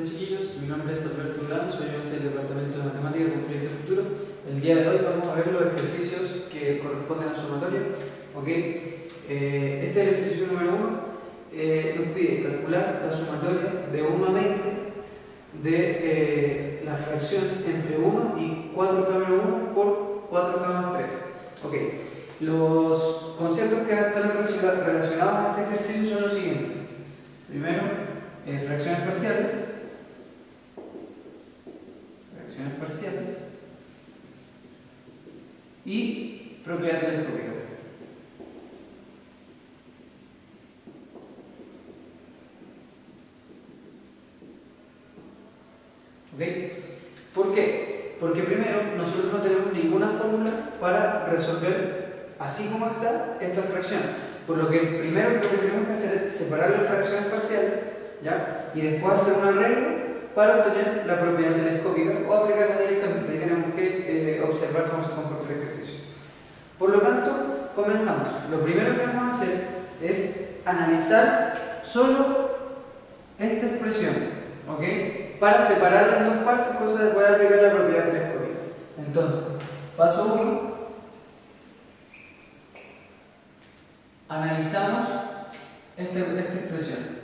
Hola chiquillos, mi nombre es Alberto Durán, soy ayudante del Departamento de Matemáticas con Proyecto Futuro. El día de hoy vamos a ver los ejercicios que corresponden a sumatoria. ¿okay? Eh, este es el ejercicio número 1. Eh, nos pide calcular la sumatoria de 1 a 20 de eh, la fracción entre 1 y 4k menos 1 por 4k más 3. Okay. Los conceptos que están relacionados a este ejercicio son los siguientes. Primero, eh, fracciones parciales. Fracciones parciales. Y propiedad telescópica. ¿Ok? ¿Por qué? Porque primero, nosotros no tenemos ninguna fórmula para resolver así como está esta fracción. Por lo que primero lo que tenemos que hacer es separar las fracciones parciales ¿ya? y después hacer un arreglo para obtener la propiedad telescópica o aplicarla directamente. Tenemos que eh, observar cómo se comporta el ejercicio. Por lo tanto, comenzamos. Lo primero que vamos a hacer es analizar solo esta expresión, ¿ok? Para separarla en dos partes, cosa de poder aplicar la propiedad telescópica. Entonces, paso 1. Analizamos esta, esta expresión.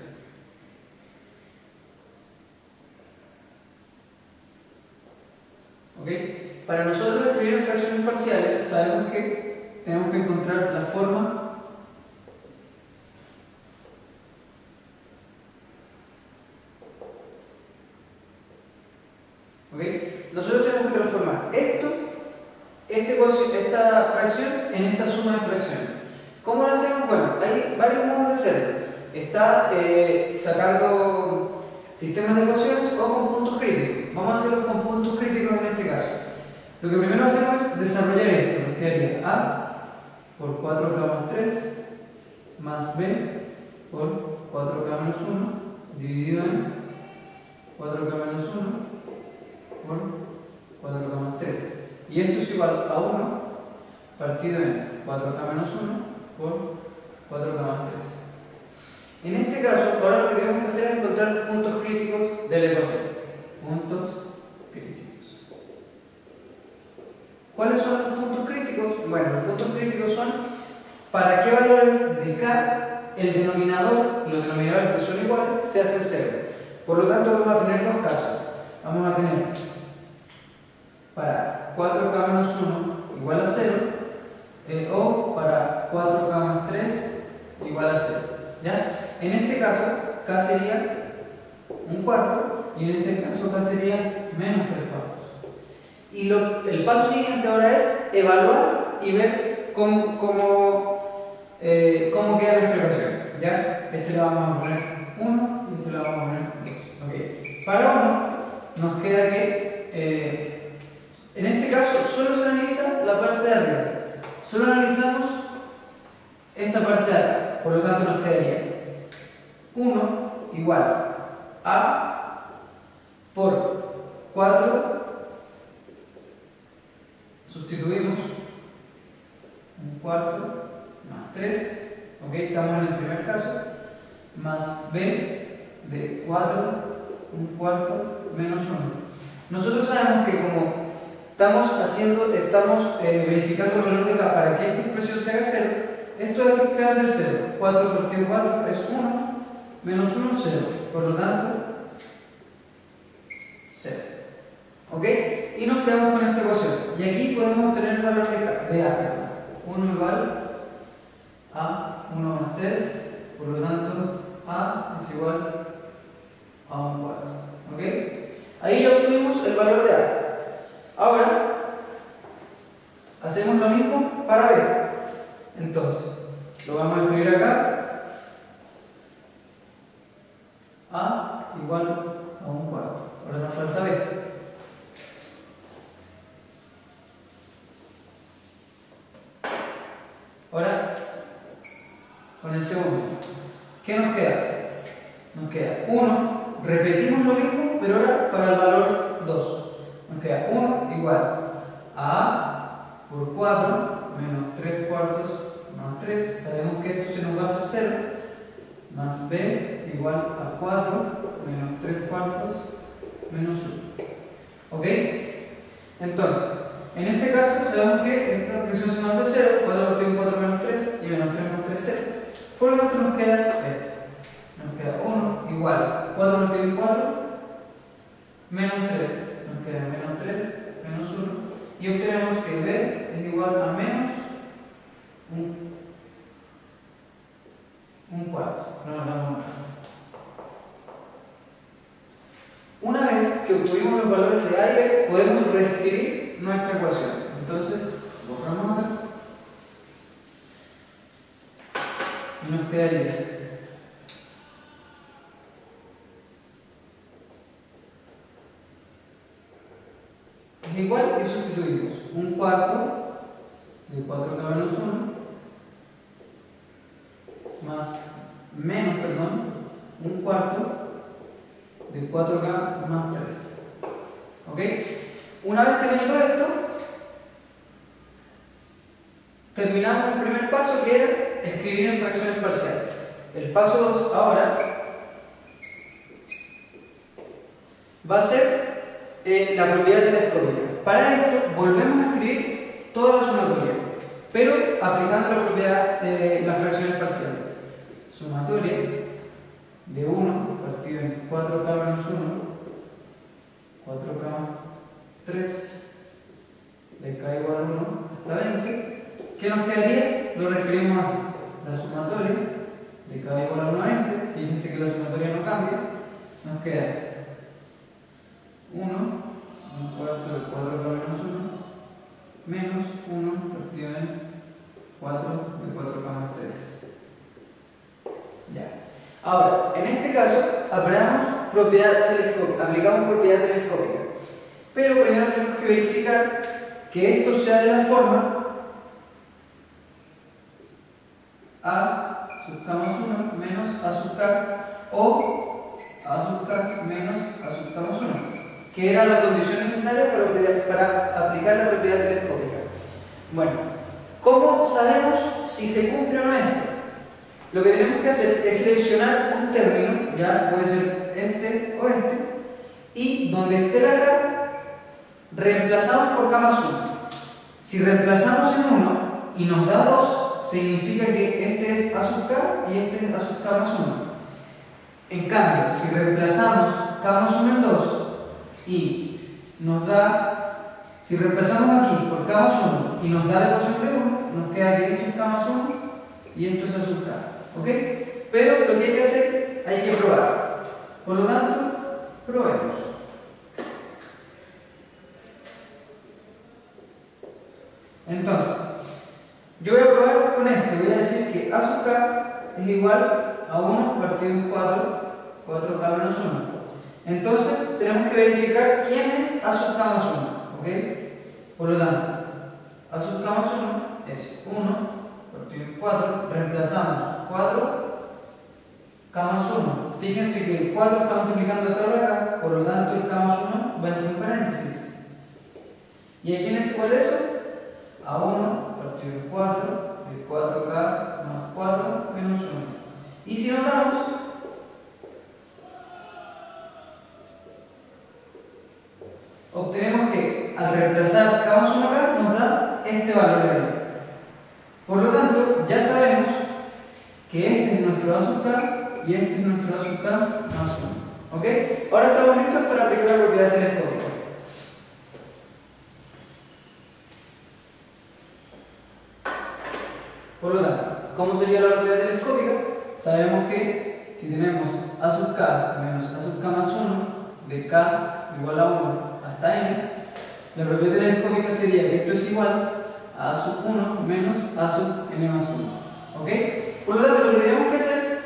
Para nosotros escribir fracciones parciales, sabemos que tenemos que encontrar la forma Nosotros tenemos que transformar esto, este, esta fracción, en esta suma de fracciones. ¿Cómo lo hacemos? Bueno, hay varios modos de hacerlo. Está eh, sacando sistemas de ecuaciones o con puntos críticos. Vamos a hacerlo con puntos críticos en este caso. Lo que primero hacemos es desarrollar esto. Nos quedaría A por 4K más 3 más B por 4K menos 1 dividido en 4K menos 1 por 4K más 3. Y esto es igual a 1 partido en 4K menos 1 por 4K más 3. En este caso, ahora lo que tenemos que hacer es encontrar los puntos críticos de la ecuación. Puntos críticos. ¿Cuáles son los puntos críticos? Bueno, los puntos críticos son para qué valores de K el denominador, los denominadores que son iguales, se hacen cero. Por lo tanto, vamos a tener dos casos. Vamos a tener para 4K menos 1 igual a 0 eh, o para 4K más 3 igual a 0. ¿Ya? En este caso, K sería un cuarto y en este caso K sería menos tres cuartos. Y lo, el paso siguiente ahora es evaluar y ver cómo, cómo, eh, cómo queda nuestra ecuación. ¿Ya? Este le vamos a poner 1 y este le vamos a poner 2. Okay. Para 1 nos queda que eh, en este caso solo se analiza la parte de arriba. Solo analizamos esta parte de arriba. Por lo tanto nos quedaría 1 igual a por 4 sustituimos un cuarto más 3 ok, estamos en el primer caso más b de 4 un cuarto menos 1 nosotros sabemos que como estamos haciendo estamos eh, verificando el valor de k para que esta expresión se haga 0 esto se va a hacer 0 4 partido 4 es 1 menos 1, 0. Por lo tanto, 0. ¿Ok? Y nos quedamos con esta ecuación. Y aquí podemos obtener el valor de, A. 1 igual a 1 más 3. Por lo tanto, A es igual a 1 cuarto. ¿Ok? Ahí ya obtuvimos el valor de A. Ahora, hacemos lo mismo para B. Entonces, lo vamos a escribir acá. A igual a un cuarto. Ahora nos falta B. Ahora, con el segundo. ¿Qué nos queda? Nos queda 1. Repetimos lo mismo, pero ahora para el valor 2. Nos queda 1 igual a A por 4 menos 3 cuartos más 3. Sabemos que esto se nos va a hacer 0 más b igual a 4 menos 3 cuartos menos 1. ¿Ok? Entonces, en este caso sabemos que esta expresión nos hace 0, 4 partido en 4 menos 3 y menos 3 más 3 0. Por lo tanto nos queda esto. Nos queda 1 igual 4 partido en 4 menos 3. Nos queda menos 3 menos 1. Y obtenemos que b es igual a menos un, un cuarto. No, no, no. Una vez que obtuvimos los valores de A y B, podemos reescribir nuestra ecuación. Entonces, borramos acá. Y nos quedaría es igual y sustituimos un cuarto de 4k menos 1 más menos, perdón, un cuarto de 4K más 3. ¿Ok? Una vez teniendo esto, terminamos el primer paso que era escribir en fracciones parciales. El paso 2 ahora va a ser eh, la propiedad telescópica. Para esto volvemos a escribir toda la sumatoria, pero aplicando la propiedad de las fracciones parciales. Sumatoria de 1 partido en 4K menos 1, 4K 3, de K igual a 1 hasta 20, ¿qué nos quedaría? Lo reescribimos así, la sumatoria de K igual a 1 a 20, fíjense que la sumatoria no cambia, nos queda 1, un cuarto de 4K menos 1, menos 1 partido en 4 de 4K más 3. Ya. Ahora, en este caso, aplicamos propiedad telescópica, aplicamos propiedad telescópica. Pero primero tenemos que verificar que esto sea de la forma A más 1 menos A sub k o A sub k menos A más 1, que era la condición necesaria para, para aplicar la propiedad telescópica. Bueno, ¿cómo sabemos si se cumple o no esto? Lo que tenemos que hacer es seleccionar un término, ya puede ser este o este, y donde esté la K, reemplazamos por K más 1. Si reemplazamos en 1 y nos da 2, significa que este es A sub K y este es A sub K más 1. En cambio, si reemplazamos K más 1 en 2 y nos da, si reemplazamos aquí por K más 1 y nos da la ecuación de 1, nos queda que esto es K más 1 y esto es A sub K. ¿Ok? Pero lo que hay que hacer, hay que probar. Por lo tanto, probemos. Entonces, yo voy a probar con este. Voy a decir que A sub K es igual a 1 partido en 4, 4K menos 1. Entonces, tenemos que verificar quién es A sub K más 1. ¿Ok? Por lo tanto, A sub K más 1 es 1 4, reemplazamos 4, K más 1. Fíjense que el 4 está multiplicando a toda la por lo tanto el K más 1 va entre un paréntesis. ¿Y a quién es igual eso? A 1 partido de 4, de 4K más 4 menos 1. Y si notamos, obtenemos que al reemplazar K más 1 acá nos da este valor de ahí. Por lo tanto, ya sabemos que este es nuestro azúcar y este es nuestro azúcar más 1. ¿Ok? Ahora estamos listos para aplicar la propiedad telescópica. Por lo tanto, ¿cómo sería la propiedad telescópica? Sabemos que si tenemos azúcar menos azúcar más 1 de k igual a 1 hasta n, la propiedad telescópica sería que esto es igual a sub 1 menos a sub n más 1. ¿Ok? Por lo tanto, lo que tenemos que hacer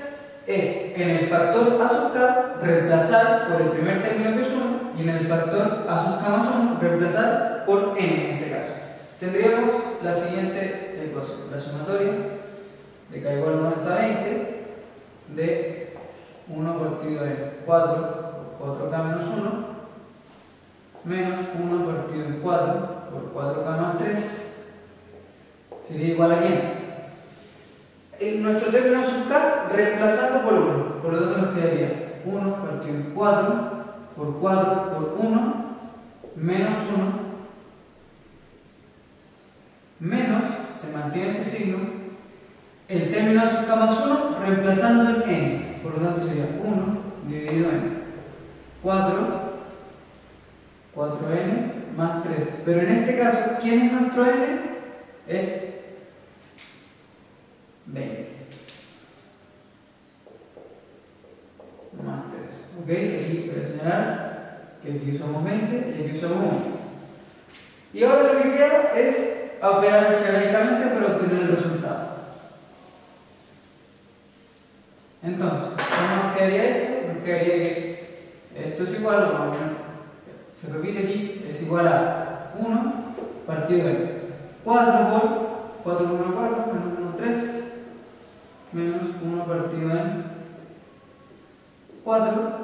es en el factor a sub k reemplazar por el primer término que es 1 y en el factor a sub k más 1 reemplazar por n en este caso. Tendríamos la siguiente ecuación, la sumatoria de k igual a 1 hasta 20 de 1 partido en 4 por 4k menos 1 menos 1 partido en 4 por 4k más 3 sería igual a quién? nuestro término sub k reemplazando por 1, por lo tanto nos quedaría 1 partido en 4 por 4 por 1 menos 1 menos, se mantiene este signo, el término k más 1 reemplazando el n. Por lo tanto sería 1 dividido en 4, 4n más 3. Pero en este caso, ¿quién es nuestro n? Es 20. Más 3. ¿Ok? Aquí voy a señalar que aquí usamos 20 y aquí usamos 1. Y ahora lo que queda es operar algebraicamente para obtener el resultado. Entonces, ¿cómo nos quedaría que esto es igual, a se repite aquí, es igual a 1 partido de 4 por 4 por 1, 4, menos 1, 3, menos 1 partido en 4,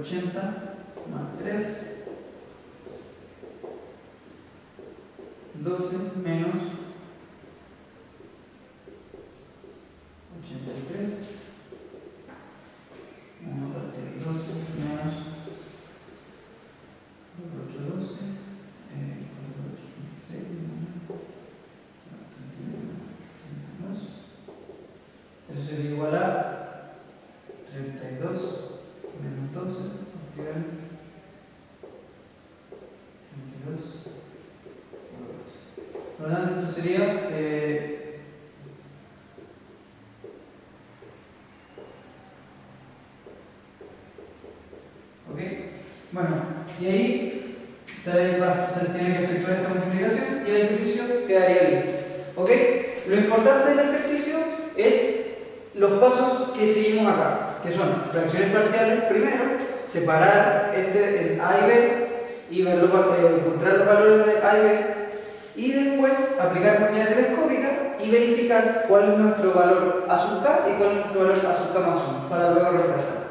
80 más 3, 12 menos 83 1 partido 12 menos 8, 12 eh, 8, 26 32 eso sería igual a 32 menos 12 partido 32 tanto, esto sería eh, ¿Ok? Bueno, y ahí se, se tiene que efectuar esta multiplicación y el ejercicio quedaría listo. ¿Ok? Lo importante del ejercicio es los pasos que seguimos acá, que son fracciones parciales primero, separar este, el A y B y ver eh, encontrar los valores de A y B y después aplicar la unidad telescópica y verificar cuál es nuestro valor a sub k y cuál es nuestro valor a sub k más 1 para luego reemplazar.